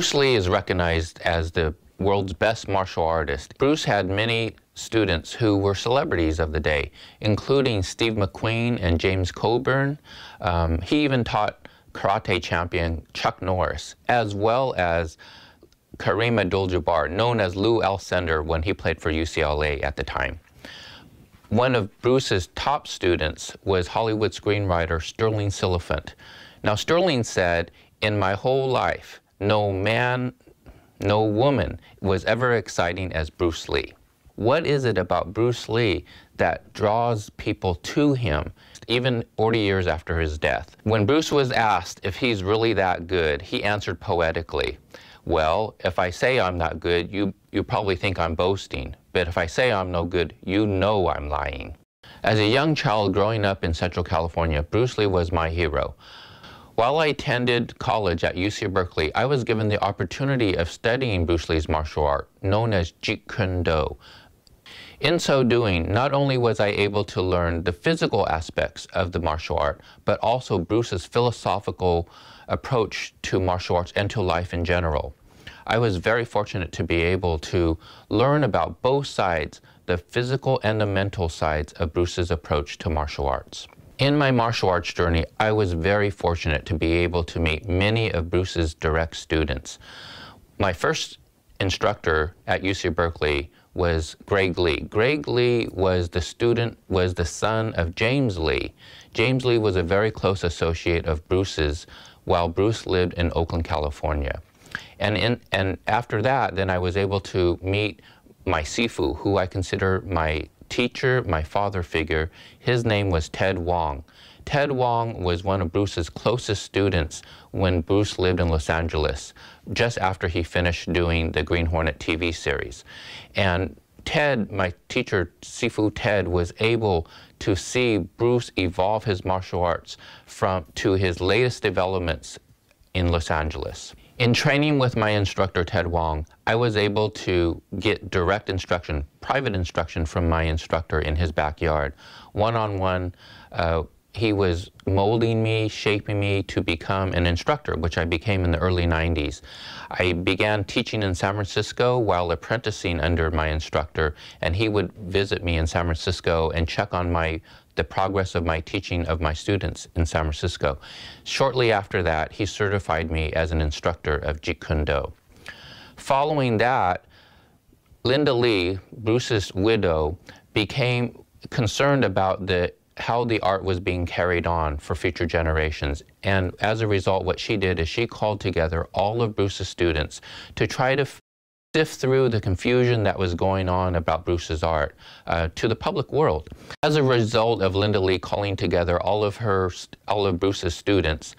Bruce Lee is recognized as the world's best martial artist. Bruce had many students who were celebrities of the day, including Steve McQueen and James Coburn. Um, he even taught karate champion Chuck Norris, as well as Kareem Abdul-Jabbar, known as Lew Alcindor when he played for UCLA at the time. One of Bruce's top students was Hollywood screenwriter Sterling Silliphant. Now, Sterling said, in my whole life, no man, no woman was ever exciting as Bruce Lee. What is it about Bruce Lee that draws people to him, even 40 years after his death? When Bruce was asked if he's really that good, he answered poetically, well, if I say I'm not good, you, you probably think I'm boasting. But if I say I'm no good, you know I'm lying. As a young child growing up in Central California, Bruce Lee was my hero. While I attended college at UC Berkeley, I was given the opportunity of studying Bruce Lee's martial art, known as Jeet Kune Do. In so doing, not only was I able to learn the physical aspects of the martial art, but also Bruce's philosophical approach to martial arts and to life in general. I was very fortunate to be able to learn about both sides, the physical and the mental sides of Bruce's approach to martial arts. In my martial arts journey, I was very fortunate to be able to meet many of Bruce's direct students. My first instructor at UC Berkeley was Greg Lee. Greg Lee was the student, was the son of James Lee. James Lee was a very close associate of Bruce's while Bruce lived in Oakland, California. And, in, and after that, then I was able to meet my Sifu, who I consider my teacher, my father figure, his name was Ted Wong. Ted Wong was one of Bruce's closest students when Bruce lived in Los Angeles, just after he finished doing the Green Hornet TV series. And Ted, my teacher, Sifu Ted, was able to see Bruce evolve his martial arts from to his latest developments in Los Angeles. In training with my instructor, Ted Wong, I was able to get direct instruction, private instruction from my instructor in his backyard, one-on-one. uh, he was molding me, shaping me to become an instructor, which I became in the early 90s. I began teaching in San Francisco while apprenticing under my instructor, and he would visit me in San Francisco and check on my the progress of my teaching of my students in San Francisco. Shortly after that, he certified me as an instructor of Jeet Kune Do. Following that, Linda Lee, Bruce's widow, became concerned about the how the art was being carried on for future generations. And as a result, what she did is she called together all of Bruce's students to try to sift through the confusion that was going on about Bruce's art uh, to the public world. As a result of Linda Lee calling together all of her, all of Bruce's students,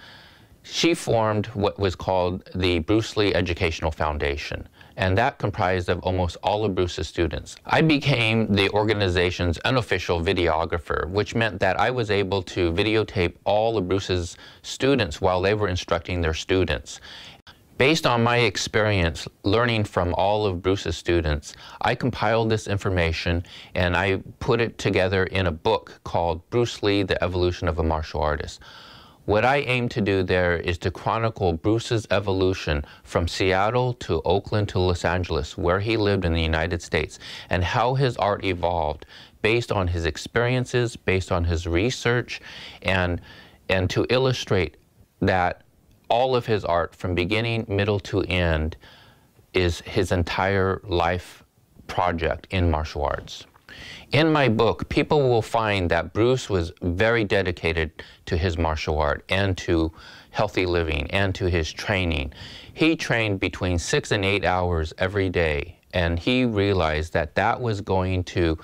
she formed what was called the Bruce Lee Educational Foundation, and that comprised of almost all of Bruce's students. I became the organization's unofficial videographer, which meant that I was able to videotape all of Bruce's students while they were instructing their students. Based on my experience learning from all of Bruce's students, I compiled this information and I put it together in a book called Bruce Lee, The Evolution of a Martial Artist. What I aim to do there is to chronicle Bruce's evolution from Seattle to Oakland to Los Angeles, where he lived in the United States, and how his art evolved based on his experiences, based on his research, and, and to illustrate that all of his art from beginning, middle to end is his entire life project in martial arts. In my book, people will find that Bruce was very dedicated to his martial art and to healthy living and to his training. He trained between six and eight hours every day, and he realized that that was going to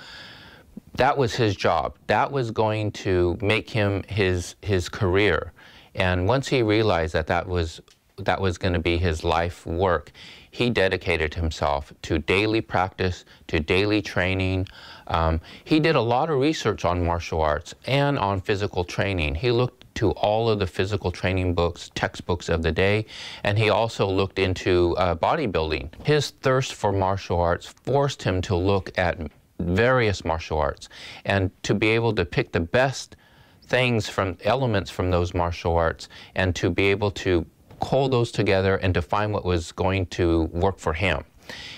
that was his job. That was going to make him his his career. And once he realized that that was, that was going to be his life work, he dedicated himself to daily practice, to daily training. Um, he did a lot of research on martial arts and on physical training. He looked to all of the physical training books, textbooks of the day, and he also looked into uh, bodybuilding. His thirst for martial arts forced him to look at various martial arts and to be able to pick the best things from elements from those martial arts and to be able to cull those together and define what was going to work for him.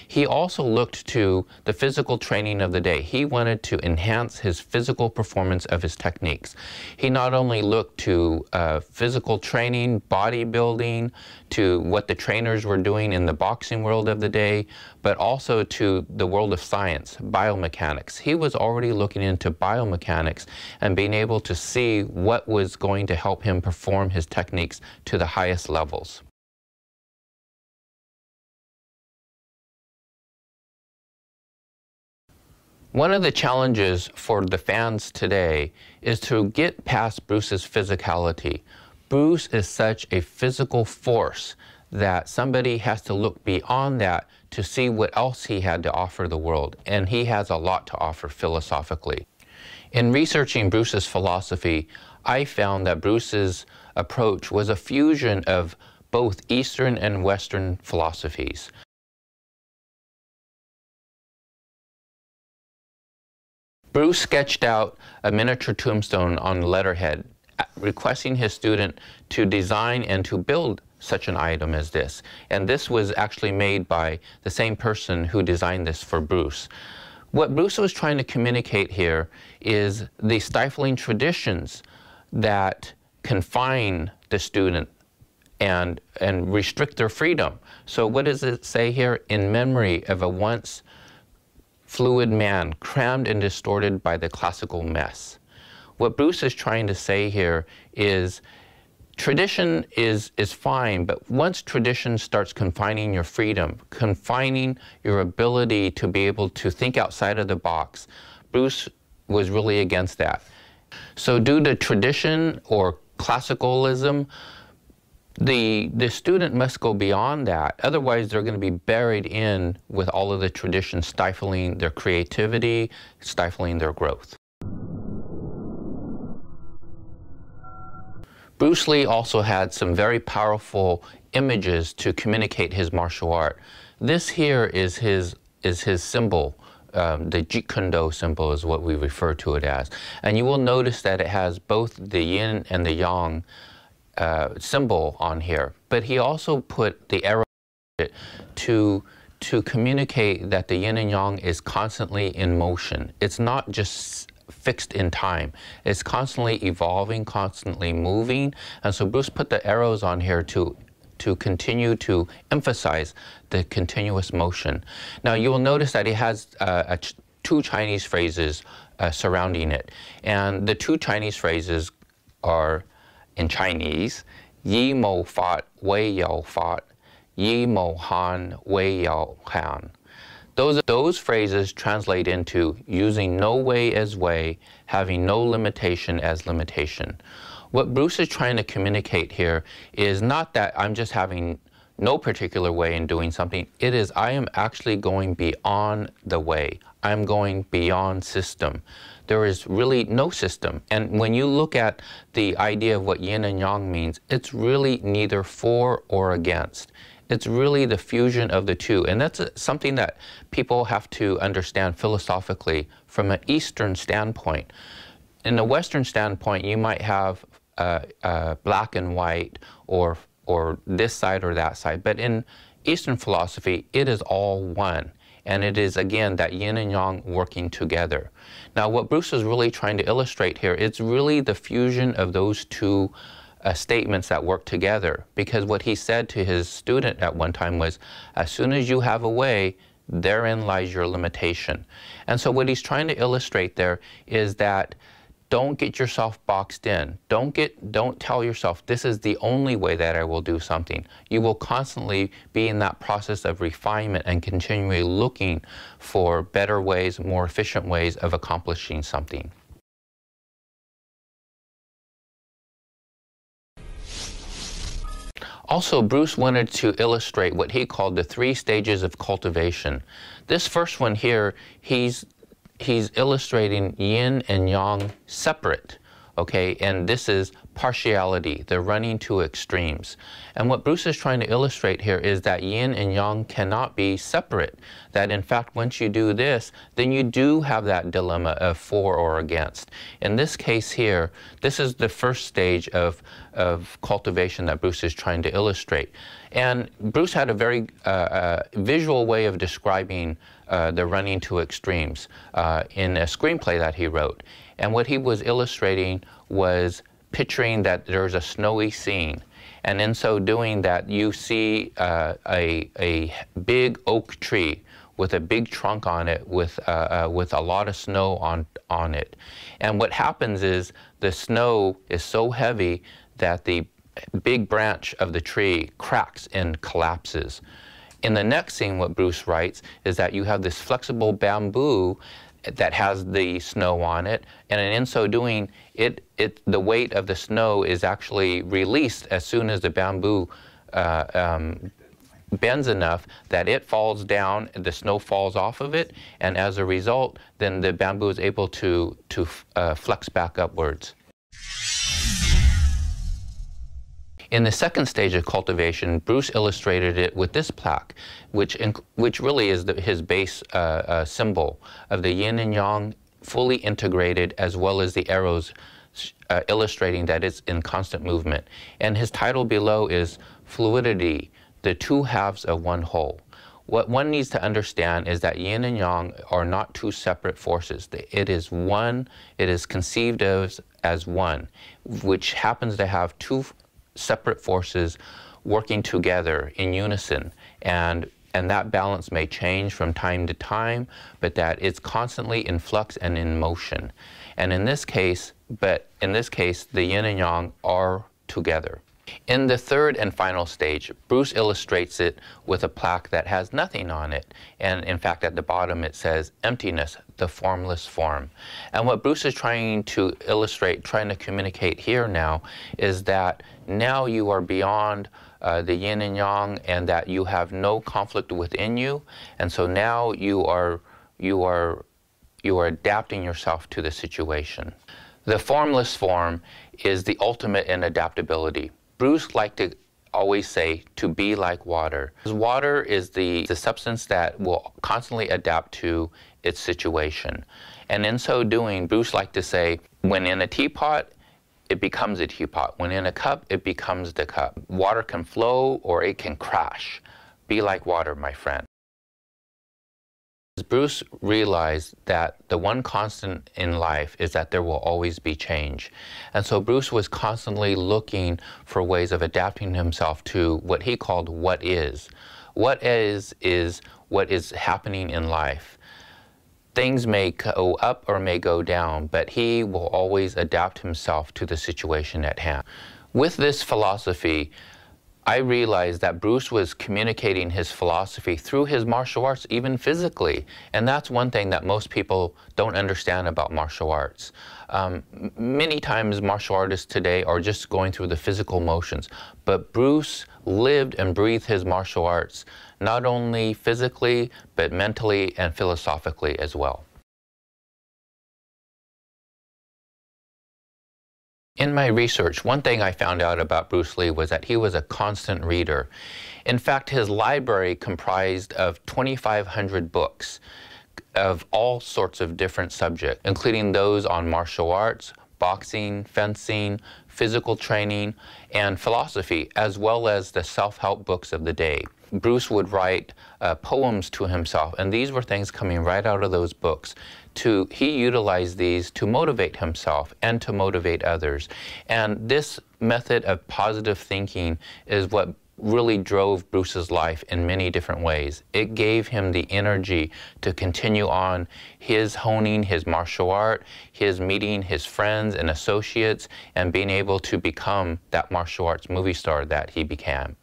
He also looked to the physical training of the day. He wanted to enhance his physical performance of his techniques. He not only looked to uh, physical training, bodybuilding, to what the trainers were doing in the boxing world of the day, but also to the world of science, biomechanics. He was already looking into biomechanics and being able to see what was going to help him perform his techniques to the highest levels. One of the challenges for the fans today is to get past Bruce's physicality. Bruce is such a physical force that somebody has to look beyond that to see what else he had to offer the world, and he has a lot to offer philosophically. In researching Bruce's philosophy, I found that Bruce's approach was a fusion of both Eastern and Western philosophies. Bruce sketched out a miniature tombstone on letterhead, requesting his student to design and to build such an item as this. And this was actually made by the same person who designed this for Bruce. What Bruce was trying to communicate here is the stifling traditions that confine the student and, and restrict their freedom. So what does it say here? In memory of a once fluid man, crammed and distorted by the classical mess. What Bruce is trying to say here is tradition is, is fine, but once tradition starts confining your freedom, confining your ability to be able to think outside of the box, Bruce was really against that. So due to tradition or classicalism, the, the student must go beyond that. Otherwise, they're going to be buried in with all of the traditions, stifling their creativity, stifling their growth. Bruce Lee also had some very powerful images to communicate his martial art. This here is his, is his symbol. Um, the Jeet Kune Do symbol is what we refer to it as. And you will notice that it has both the yin and the yang uh, symbol on here, but he also put the arrow to to communicate that the yin and yang is constantly in motion. It's not just fixed in time. It's constantly evolving, constantly moving. And so Bruce put the arrows on here to to continue to emphasize the continuous motion. Now you will notice that he has uh, ch two Chinese phrases uh, surrounding it. And the two Chinese phrases are in Chinese, Yi Mo Fat Wei Yao Fat, Yi Mo Han Wei Yao Han. Those, those phrases translate into using no way as way, having no limitation as limitation. What Bruce is trying to communicate here is not that I'm just having no particular way in doing something. It is I am actually going beyond the way. I'm going beyond system there is really no system. And when you look at the idea of what yin and yang means, it's really neither for or against. It's really the fusion of the two. And that's something that people have to understand philosophically from an Eastern standpoint. In a Western standpoint, you might have uh, uh, black and white or, or this side or that side. But in Eastern philosophy, it is all one. And it is, again, that yin and yang working together. Now, what Bruce is really trying to illustrate here, it's really the fusion of those two uh, statements that work together. Because what he said to his student at one time was, as soon as you have a way, therein lies your limitation. And so what he's trying to illustrate there is that don't get yourself boxed in. Don't get don't tell yourself this is the only way that I will do something. You will constantly be in that process of refinement and continually looking for better ways, more efficient ways of accomplishing something. Also, Bruce wanted to illustrate what he called the three stages of cultivation. This first one here, he's he's illustrating yin and yang separate. okay? And this is partiality, the running to extremes. And what Bruce is trying to illustrate here is that yin and yang cannot be separate. That in fact, once you do this, then you do have that dilemma of for or against. In this case here, this is the first stage of, of cultivation that Bruce is trying to illustrate. And Bruce had a very uh, uh, visual way of describing uh, the running to extremes uh, in a screenplay that he wrote. And what he was illustrating was picturing that there's a snowy scene. And in so doing that, you see uh, a, a big oak tree with a big trunk on it with, uh, uh, with a lot of snow on, on it. And what happens is the snow is so heavy that the big branch of the tree cracks and collapses. In the next scene, what Bruce writes is that you have this flexible bamboo that has the snow on it, and in so doing, it, it, the weight of the snow is actually released as soon as the bamboo uh, um, bends enough that it falls down, the snow falls off of it, and as a result, then the bamboo is able to, to uh, flex back upwards. In the second stage of cultivation, Bruce illustrated it with this plaque, which, which really is the, his base uh, uh, symbol of the yin and yang fully integrated as well as the arrows uh, illustrating that it's in constant movement. And his title below is Fluidity, the two halves of one whole. What one needs to understand is that yin and yang are not two separate forces. It is one, it is conceived of as one, which happens to have two separate forces working together in unison. And, and that balance may change from time to time, but that it's constantly in flux and in motion. And in this case, but in this case, the yin and yang are together. In the third and final stage, Bruce illustrates it with a plaque that has nothing on it. And in fact, at the bottom it says emptiness, the formless form. And what Bruce is trying to illustrate, trying to communicate here now, is that now you are beyond uh, the yin and yang and that you have no conflict within you. And so now you are, you are, you are adapting yourself to the situation. The formless form is the ultimate in adaptability. Bruce liked to always say to be like water. Water is the, the substance that will constantly adapt to its situation. And in so doing, Bruce liked to say, when in a teapot, it becomes a teapot. When in a cup, it becomes the cup. Water can flow or it can crash. Be like water, my friend. Bruce realized that the one constant in life is that there will always be change. And so Bruce was constantly looking for ways of adapting himself to what he called what is. What is, is what is happening in life. Things may go up or may go down, but he will always adapt himself to the situation at hand. With this philosophy, I realized that Bruce was communicating his philosophy through his martial arts, even physically. And that's one thing that most people don't understand about martial arts. Um, many times, martial artists today are just going through the physical motions. But Bruce lived and breathed his martial arts, not only physically, but mentally and philosophically as well. In my research, one thing I found out about Bruce Lee was that he was a constant reader. In fact, his library comprised of 2,500 books of all sorts of different subjects, including those on martial arts, boxing, fencing, physical training, and philosophy, as well as the self-help books of the day. Bruce would write uh, poems to himself, and these were things coming right out of those books to he utilized these to motivate himself and to motivate others. And this method of positive thinking is what really drove Bruce's life in many different ways. It gave him the energy to continue on his honing his martial art, his meeting his friends and associates, and being able to become that martial arts movie star that he became.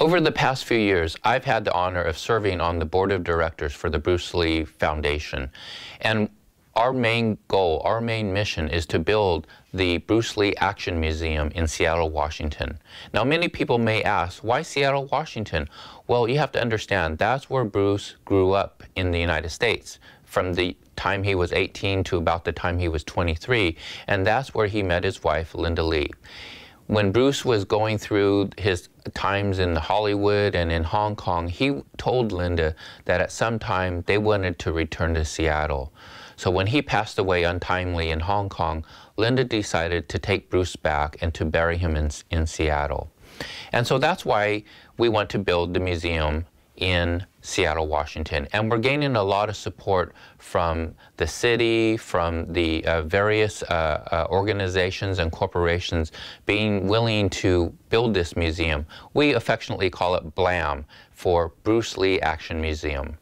Over the past few years, I've had the honor of serving on the board of directors for the Bruce Lee Foundation. And our main goal, our main mission is to build the Bruce Lee Action Museum in Seattle, Washington. Now, many people may ask, why Seattle, Washington? Well, you have to understand, that's where Bruce grew up in the United States. from the time he was 18 to about the time he was 23, and that's where he met his wife, Linda Lee. When Bruce was going through his times in Hollywood and in Hong Kong, he told Linda that at some time they wanted to return to Seattle. So when he passed away untimely in Hong Kong, Linda decided to take Bruce back and to bury him in, in Seattle. And so that's why we want to build the museum in Seattle, Washington. And we're gaining a lot of support from the city, from the uh, various uh, uh, organizations and corporations being willing to build this museum. We affectionately call it BLAM for Bruce Lee Action Museum.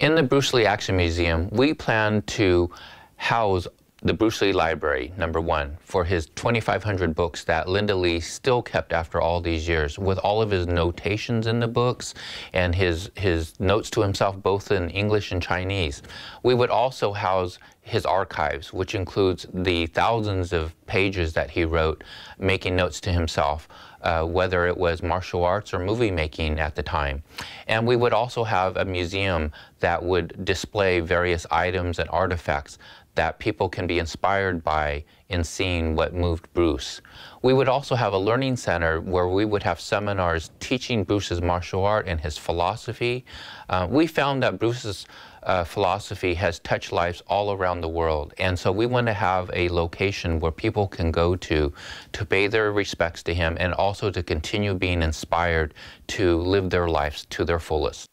In the Bruce Lee Action Museum, we plan to house the Bruce Lee Library, number one, for his 2,500 books that Linda Lee still kept after all these years, with all of his notations in the books and his, his notes to himself, both in English and Chinese. We would also house his archives, which includes the thousands of pages that he wrote, making notes to himself. Uh, whether it was martial arts or movie making at the time. And we would also have a museum that would display various items and artifacts that people can be inspired by in seeing what moved Bruce. We would also have a learning center where we would have seminars teaching Bruce's martial art and his philosophy. Uh, we found that Bruce's uh, philosophy has touched lives all around the world. And so we want to have a location where people can go to to pay their respects to him and also to continue being inspired to live their lives to their fullest.